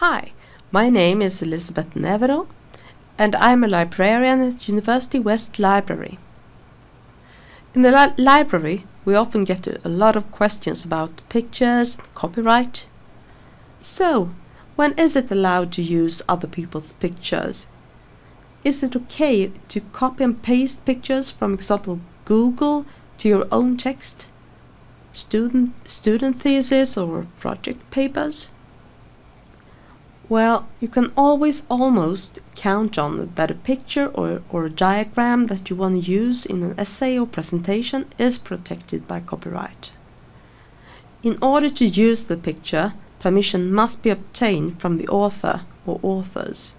Hi, my name is Elizabeth Nevero and I'm a librarian at University West Library. In the li library we often get a lot of questions about pictures and copyright. So, when is it allowed to use other people's pictures? Is it okay to copy and paste pictures from example Google to your own text? Student, student thesis or project papers? Well, you can always almost count on that a picture or, or a diagram that you want to use in an essay or presentation is protected by copyright. In order to use the picture, permission must be obtained from the author or authors.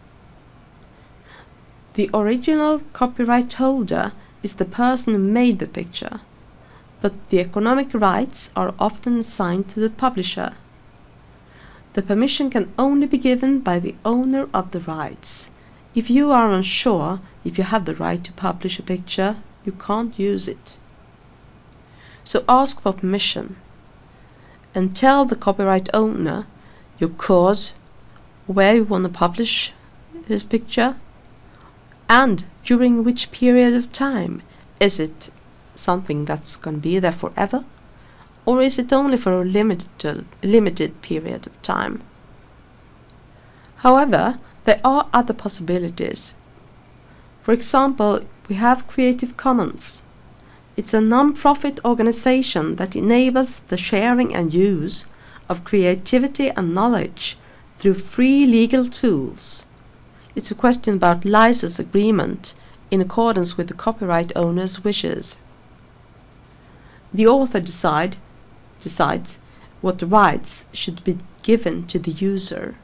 The original copyright holder is the person who made the picture, but the economic rights are often assigned to the publisher the permission can only be given by the owner of the rights. If you are unsure if you have the right to publish a picture, you can't use it. So ask for permission and tell the copyright owner your cause, where you want to publish his picture, and during which period of time. Is it something that's going to be there forever? Or is it only for a limited, limited period of time? However, there are other possibilities. For example, we have Creative Commons. It's a non-profit organization that enables the sharing and use of creativity and knowledge through free legal tools. It's a question about license agreement in accordance with the copyright owner's wishes. The author decide decides what rights should be given to the user.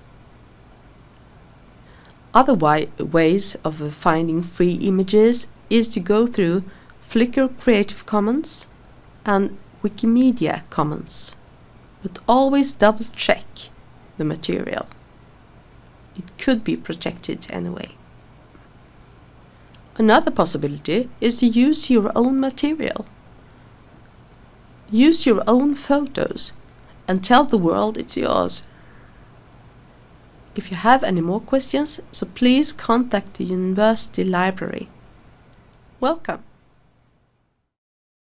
Other ways of finding free images is to go through Flickr Creative Commons and Wikimedia Commons, but always double check the material. It could be protected anyway. Another possibility is to use your own material. Use your own photos and tell the world it's yours. If you have any more questions, so please contact the University Library. Welcome!